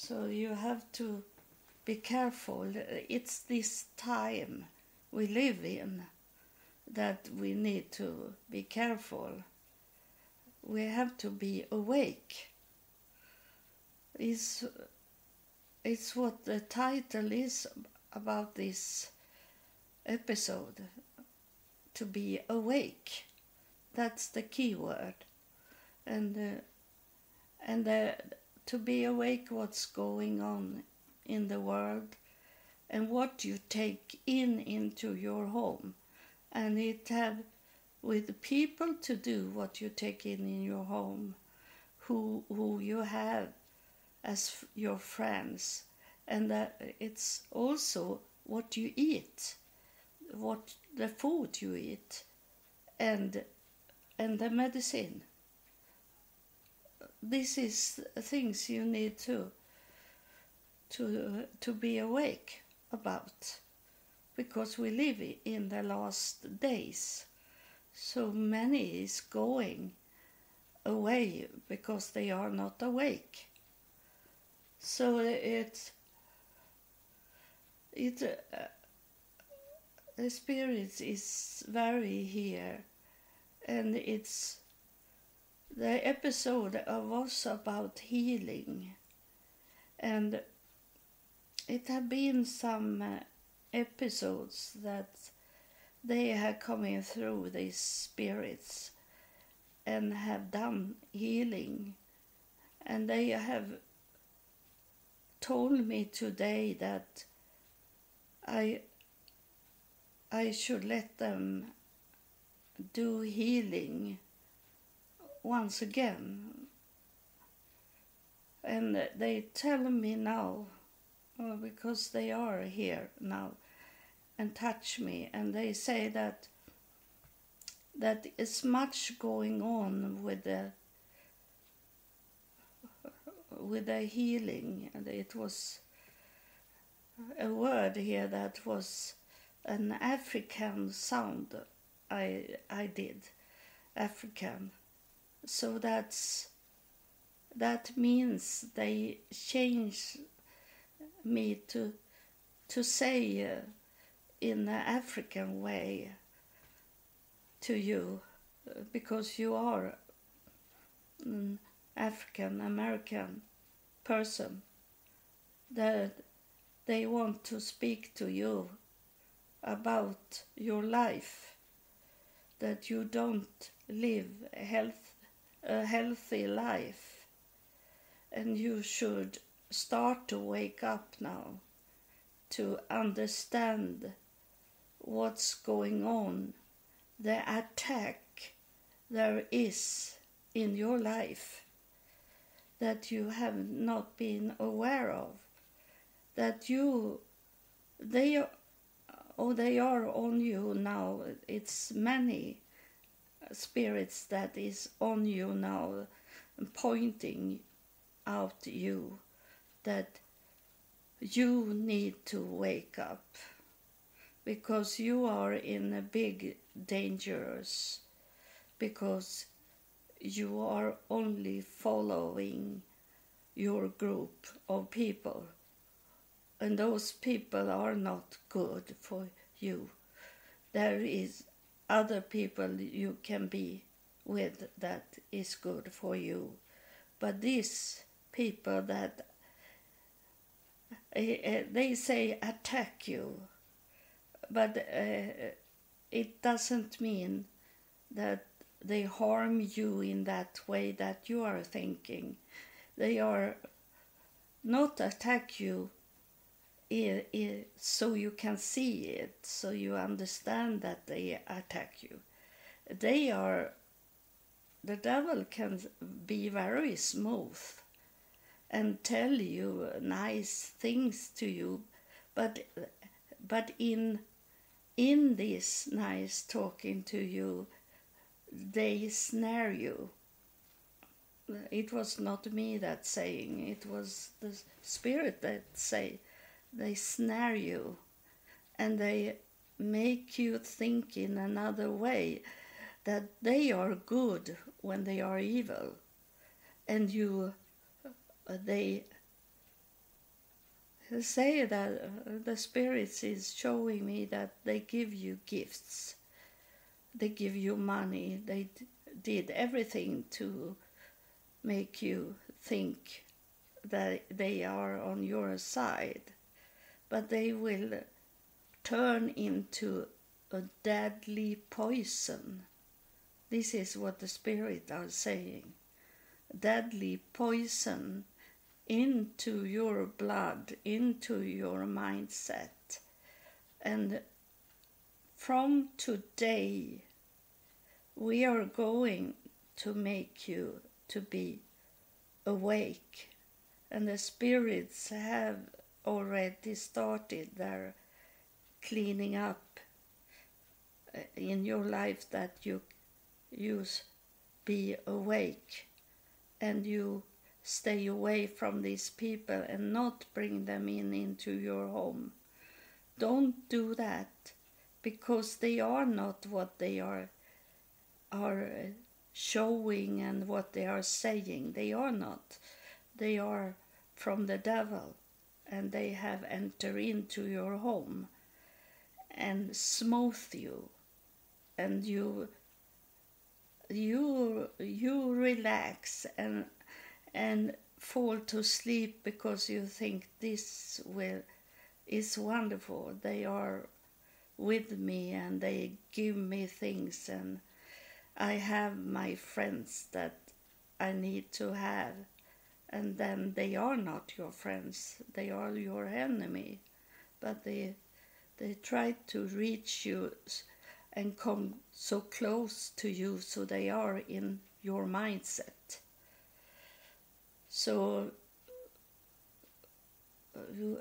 So you have to be careful. It's this time we live in that we need to be careful. We have to be awake. It's, it's what the title is about this episode to be awake. That's the key word. And, uh, and uh, to be awake what's going on in the world and what you take in into your home. And it have with people to do what you take in in your home who who you have as your friends. And it's also what you eat what the food you eat and and the medicine this is things you need to to to be awake about because we live in the last days. So many is going away because they are not awake. So it it uh, the spirit is very here and it's the episode was about healing. And it had been some uh, episodes that they have coming through these spirits and have done healing. And they have told me today that I I should let them do healing once again. And they tell me now, uh, because they are here now, and touch me, and they say that that is much going on with the with the healing. And it was a word here that was an African sound. I I did African so that's that means they change me to to say uh, in an African way to you uh, because you are an African American person that they want to speak to you about your life that you don't live health a healthy life. And you should start to wake up now to understand what's going on. The attack there is in your life that you have not been aware of that you they oh they are on you now. It's many spirits that is on you now pointing out you that you need to wake up. Because you are in a big dangers because you are only following your group of people. And those people are not good for you. There is other people you can be with that is good for you. But these people that uh, they say attack you, but uh, it doesn't mean that they harm you in that way that you are thinking. They are not attack you it, it, so you can see it, so you understand that they attack you. They are, the devil can be very smooth and tell you nice things to you, but but in in this nice talking to you, they snare you. It was not me that saying; it was the spirit that say they snare you and they make you think in another way that they are good when they are evil and you they say that uh, the spirits is showing me that they give you gifts. They give you money. They did everything to make you think that they are on your side but they will turn into a deadly poison this is what the spirit are saying deadly poison into your blood, into your mindset. And from today, we are going to make you to be awake. And the spirits have already started their cleaning up uh, in your life that you use be awake and you stay away from these people and not bring them in into your home. Don't do that because they are not what they are are showing and what they are saying. They are not. They are from the devil and they have entered into your home and smooth you and you you you relax and and fall to sleep because you think this will is wonderful. They are with me and they give me things and I have my friends that I need to have and then they are not your friends. They are your enemy. But they they try to reach you and come so close to you so they are in your mindset so uh,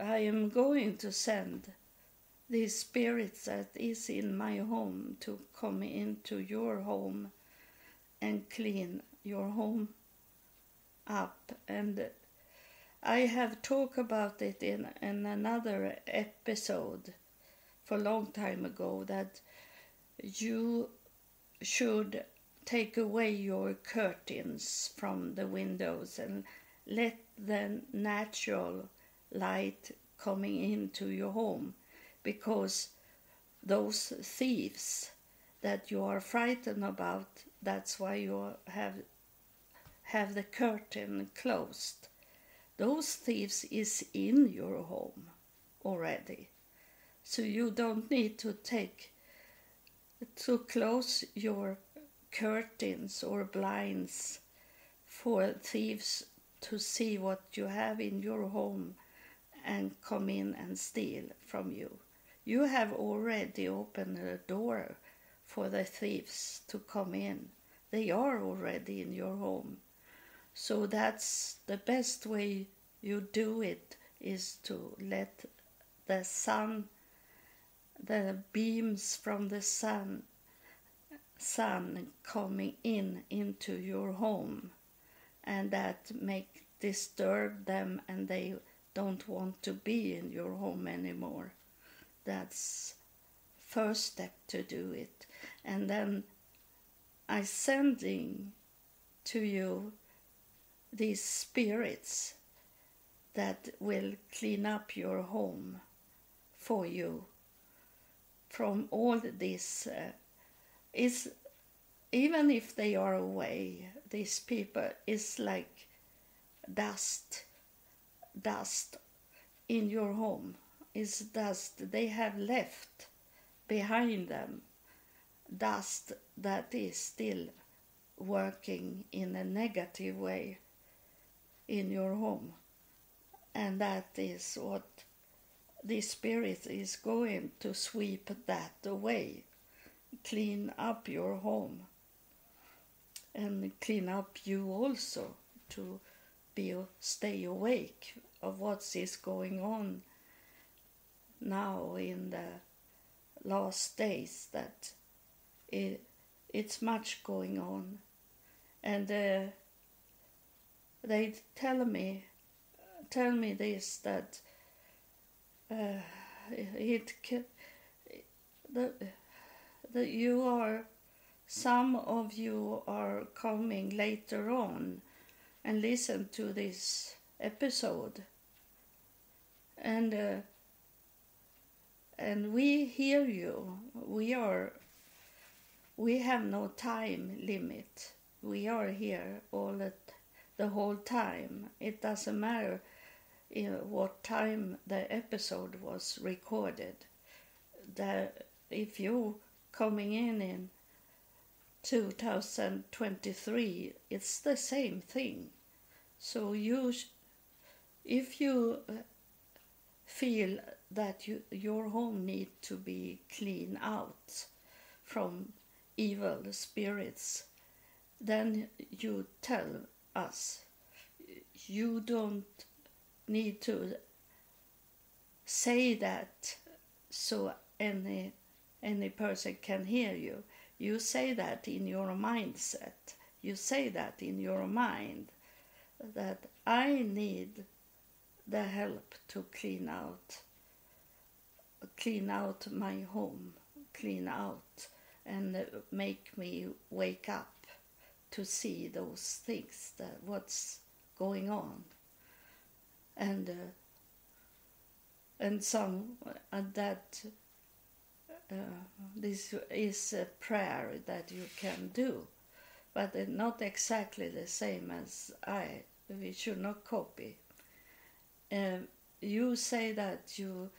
I am going to send these spirits that is in my home to come into your home and clean your home up and I have talked about it in, in another episode for a long time ago that you should take away your curtains from the windows and let the natural light coming into your home because those thieves that you are frightened about that's why you have have the curtain closed those thieves is in your home already so you don't need to take to close your curtains or blinds for thieves to see what you have in your home and come in and steal from you. You have already opened a door for the thieves to come in. They are already in your home. So that's the best way you do it is to let the sun, the beams from the sun sun coming in into your home. And that make disturb them and they don't want to be in your home anymore. That's first step to do it. And then i sending to you these spirits that will clean up your home for you from all this uh, is even if they are away, these people is like dust, dust in your home. Is dust they have left behind them, dust that is still working in a negative way in your home. And that is what the spirit is going to sweep that away. Clean up your home. And clean up you also to be stay awake of what is going on now in the last days that it, it's much going on. And uh, they tell me tell me this that uh, it the that you are some of you are coming later on and listen to this episode and uh, and we hear you. We are. We have no time limit. We are here all the, the whole time. It doesn't matter you know, what time the episode was recorded. If you coming in in 2023, it's the same thing. So you, if you uh, feel that you, your home need to be cleaned out from evil spirits, then you tell us. You don't need to say that so any any person can hear you. You say that in your mindset. You say that in your mind that I need the help to clean out clean out my home, clean out and make me wake up to see those things that what's going on. And uh, and some uh, that uh, this is a prayer that you can do but not exactly the same as I. We should not copy. Um, you say that you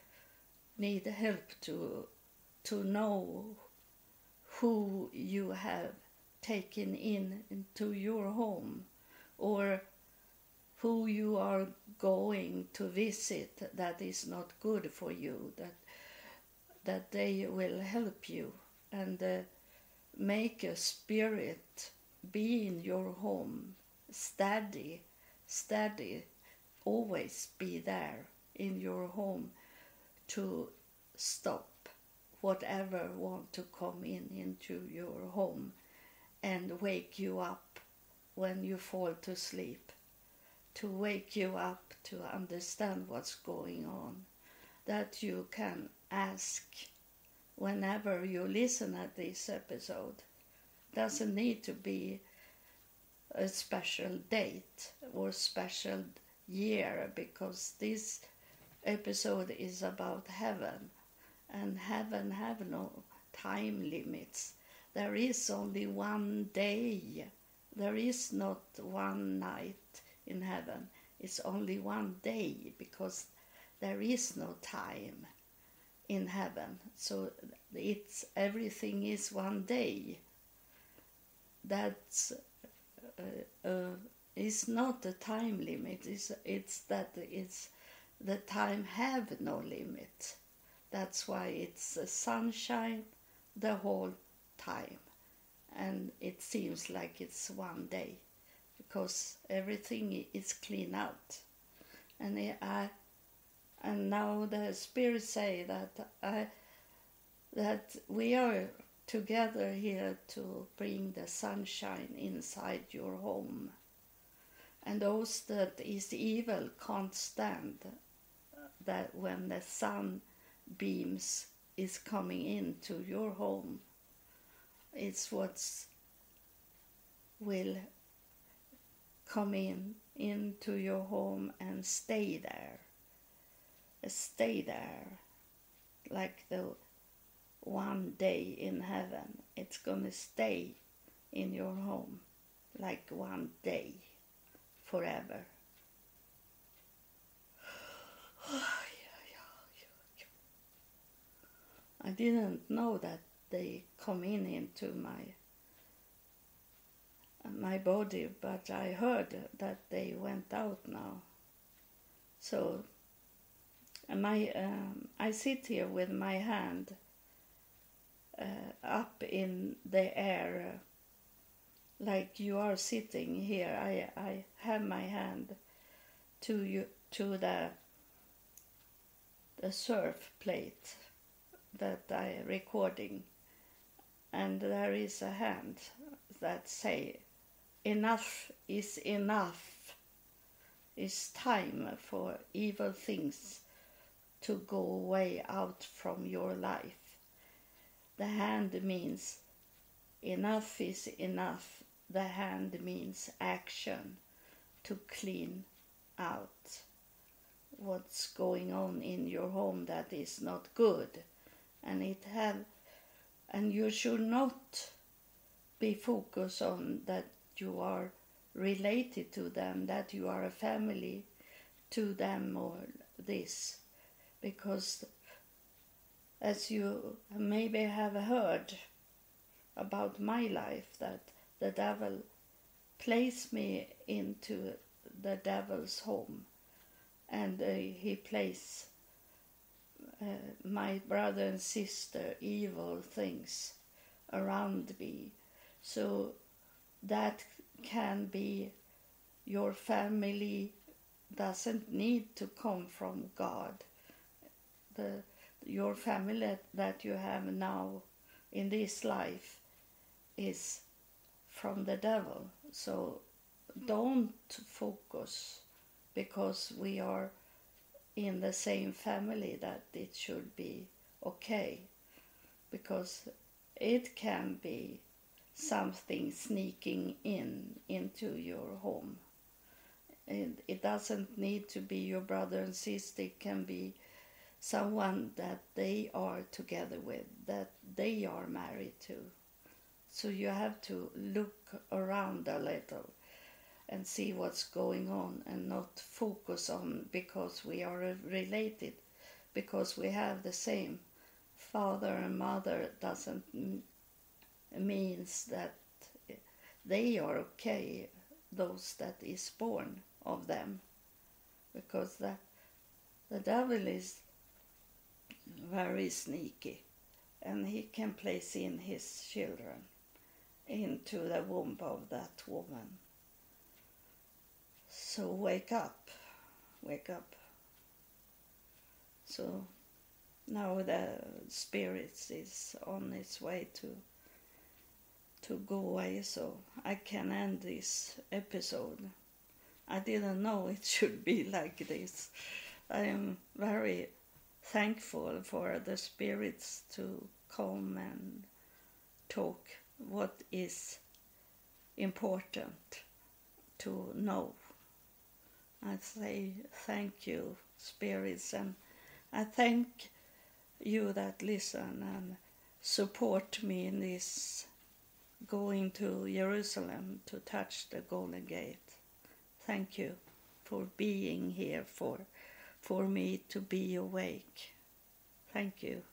need help to to know who you have taken in into your home or who you are going to visit that is not good for you that that they will help you and uh, make a spirit be in your home steady steady always be there in your home to stop whatever want to come in into your home and wake you up when you fall to sleep. To wake you up to understand what's going on. That you can ask whenever you listen at this episode. Doesn't need to be a special date or special year because this episode is about heaven. And heaven have no time limits there is only one day. There is not one night in heaven. It's only one day because there is no time in heaven. So it's everything is one day. That's uh, uh, it's not a time limit. It's, it's that it's the time have no limit. That's why it's sunshine the whole time. And it seems like it's one day because everything is clean out. And I and now the spirit say that I that we are together here to bring the sunshine inside your home. And those that is evil can't stand that when the sun beams is coming into your home it's what's will come in into your home and stay there. Stay there like the one day in heaven. It's gonna stay in your home like one day forever. I didn't know that they come in into my my body, but I heard that they went out now. So my um, I sit here with my hand uh, up in the air, uh, like you are sitting here. I I have my hand to you to the the surf plate that I recording, and there is a hand that say enough is enough. It's time for evil things to go away out from your life. The hand means enough is enough. The hand means action to clean out what's going on in your home that is not good and it have and you should not be focused on that you are related to them that you are a family to them or this. Because as you maybe have heard about my life that the devil placed me into the devil's home. And uh, he placed Eh, my brother and sister evil things around me so that can be your family doesn't need to come from god the your family that you have now in this life is from the devil. So don't focus because we are in the same family that it should be okay because it can be something sneaking in into your home. It, it doesn't need to be your brother and sister, it can be someone that they are together with, that they are married to. So you have to look around a little and see what's going on and not focus on because we are related, because we have the same father and mother doesn't means that they are okay, those that is born of them, because the, the devil is very sneaky and he can place in his children into the womb of that woman. So wake up, wake up. So now the spirit is on its way to to go away so I can end this episode. I didn't know it should be like this. I am very thankful for the spirits to come and talk what is important to know. I say thank you, spirits, and I thank you that listen and support me in this going to Jerusalem to touch the Golden Gate. Thank you for being here for for me to be awake. Thank you.